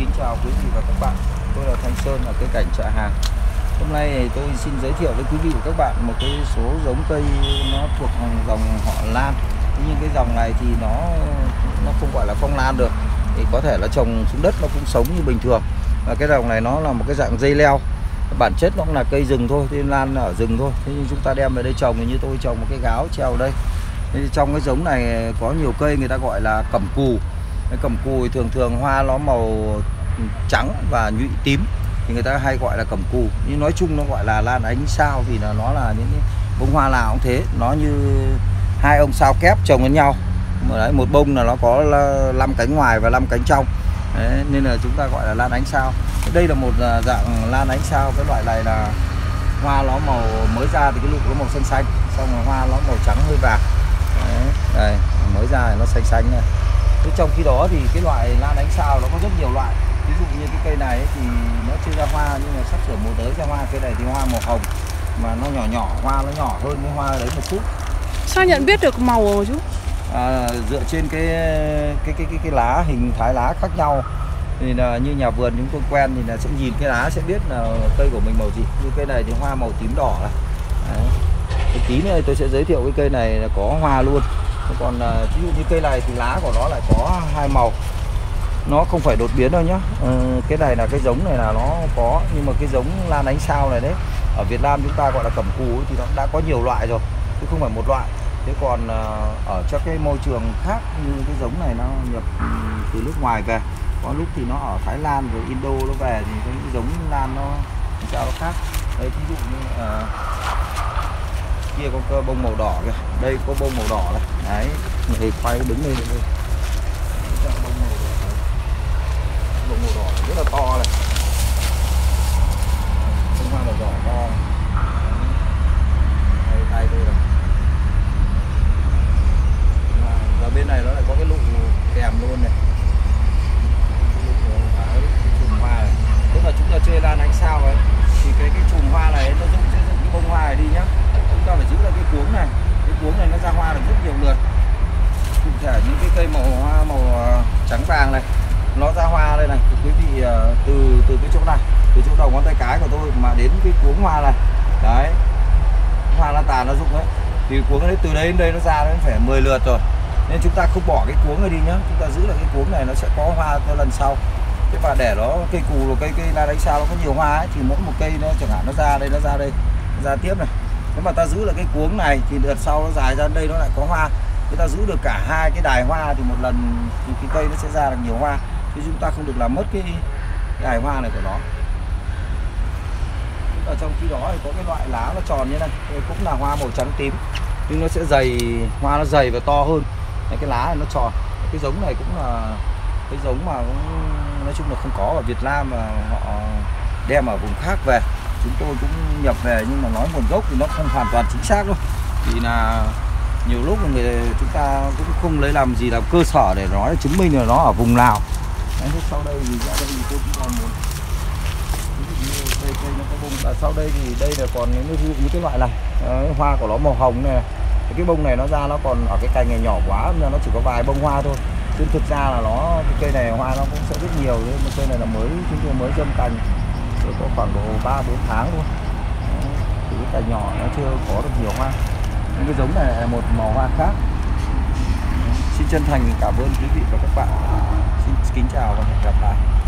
kính chào quý vị và các bạn. Tôi là Thanh Sơn ở cây cảnh chợ hàng. Hôm nay tôi xin giới thiệu với quý vị và các bạn một cái số giống cây nó thuộc dòng họ Lan. Nhưng cái dòng này thì nó nó không gọi là phong lan được. Thì có thể là trồng xuống đất nó cũng sống như bình thường. Và cái dòng này nó là một cái dạng dây leo. Bản chất nó cũng là cây rừng thôi, tên lan ở rừng thôi. Thế nhưng chúng ta đem về đây trồng thì như tôi trồng một cái gáo treo ở đây. Thế trong cái giống này có nhiều cây người ta gọi là cẩm cù cái cẩm cù thường thường hoa nó màu trắng và nhụy tím thì người ta hay gọi là cẩm cù nhưng nói chung nó gọi là lan ánh sao vì là nó là những cái bông hoa nào cũng thế. Nó như hai ông sao kép trồng với nhau. Mà đấy một bông là nó có 5 cánh ngoài và 5 cánh trong. Đấy, nên là chúng ta gọi là lan ánh sao. Đây là một à, dạng lan ánh sao. Cái loại này là hoa nó màu mới ra thì cái lụ nó màu xanh xanh. Xong rồi hoa nó màu trắng hơi vàng. Đấy, đây mới ra thì nó xanh xanh này. Thế trong khi đó thì cái loại lan ánh sao nó có rất nhiều loại. Ví dụ như cái cây này ấy thì nó chưa ra hoa nhưng mà sắp sửa mùa tới ra hoa. Cây này thì hoa màu hồng mà nó nhỏ nhỏ hoa nó nhỏ hơn cái hoa đấy một chút. Sao nhận biết được màu hả chú? à, dựa trên cái cái cái cái cái lá hình thái lá khác nhau. Thì là như nhà vườn chúng tôi quen thì là sẽ nhìn cái lá sẽ biết là cây của mình màu gì. Như cây này thì hoa màu tím đỏ này. Đấy. Tí nữa tôi sẽ giới thiệu cái cây này là có hoa luôn còn à, ví dụ như cây này thì lá của nó lại có hai màu. Nó không phải đột biến đâu nhá. Ừ, cái này là cái giống này là nó có nhưng mà cái giống lan ánh sao này đấy ở Việt Nam chúng ta gọi là cẩm cù ấy, thì nó đã có nhiều loại rồi chứ không phải một loại. Thế còn à, ở các cái môi trường khác như cái giống này nó nhập ừ, từ nước ngoài về có lúc thì nó ở Thái Lan rồi Indo nó về thì cái giống lan nó sao nó khác. Đấy ví dụ như à, kia có cơ bông màu đỏ kìa. Đây có bông màu đỏ này. Đấy thì quay đứng lên đây. Bông màu đỏ bông màu đỏ rất là to này bông hoa màu đỏ to đây tay tôi này và, và bên này nó lại có cái lụ kèm luôn này Cái lụ, đấy, cái chùm hoa này tức là chúng ta chơi lan ánh sao ấy thì cái cái chùm hoa này nó giúp sẽ dựng cái bông hoa này đi nhá chúng ta phải giữ lại cái cuống này cái cuống này nó ra hoa được rất nhiều lượt cụ thể những cái cây màu hoa màu ờ, trắng vàng này nó ra hoa đây này. Thì quý vị ờ, từ từ cái chỗ này từ chỗ đầu ngón tay cái của tôi mà đến cái cuống hoa này. Đấy. Hoa lan tàn nó rụng đấy thì cuống đấy từ đấy đến đây nó ra nó phải 10 lượt rồi. Nên chúng ta không bỏ cái cuống này đi nhá. Chúng ta giữ lại cái cuống này nó sẽ có hoa cho lần sau. Thế và để nó cây cù rồi cây cây la đánh sao nó có nhiều hoa ấy, thì mỗi một cây nó chẳng hạn nó ra đây nó ra đây nó ra tiếp này. Nếu mà ta giữ lại cái cuống này thì đợt sau nó dài ra đây nó lại có hoa người ta giữ được cả hai cái đài hoa thì một lần thì cái cây nó sẽ ra được nhiều hoa. Chứ chúng ta không được làm mất cái đài hoa này của nó. Ở trong khi đó thì có cái loại lá nó tròn như này. Đây cũng là hoa màu trắng tím. Nhưng nó sẽ dày hoa nó dày và to hơn. Đấy, cái lá này nó tròn. Cái giống này cũng là cái giống mà cũng nói chung là không có ở Việt Nam mà họ đem ở vùng khác về. Chúng tôi cũng nhập về nhưng mà nói nguồn gốc thì nó không hoàn toàn chính xác đâu. Thì là nhiều lúc là người chúng ta cũng không lấy làm gì làm cơ sở để nói chứng minh là nó ở vùng nào. Đấy, thế sau đây thì ra đây thì tôi cũng còn muốn ví đây cây nó có bông. À, sau đây thì đây là còn những ví dụ như cái loại này. Đấy, hoa của nó màu hồng này. Cái bông này nó ra nó còn ở cái cành này nhỏ quá nên nó chỉ có vài bông hoa thôi. Chứ thực ra là nó cái cây này hoa nó cũng sẽ rất nhiều. Đấy cây này là mới chúng tôi mới châm cành. Tôi có khoảng độ ba bốn tháng thôi. Đấy, thì cái cành nhỏ nó chưa có được nhiều hoa những cái giống này là một màu hoa khác. Xin chân thành cảm ơn quý vị và các bạn. Xin kính chào và hẹn gặp lại.